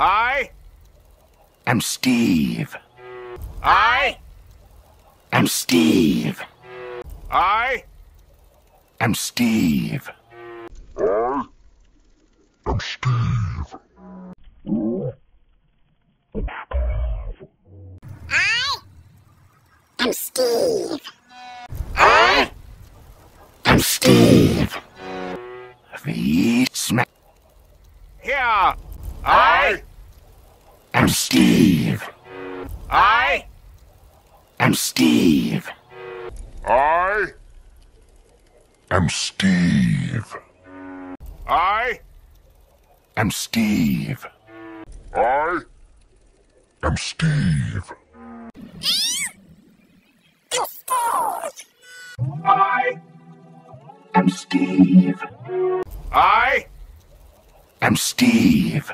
I am Steve. I am Steve. I am Steve. I am Steve. I am Steve. I am Steve. The smack. Here. I am Steve. I am Steve. I am Steve. I am Steve. I am Steve. I am Steve. I am Steve.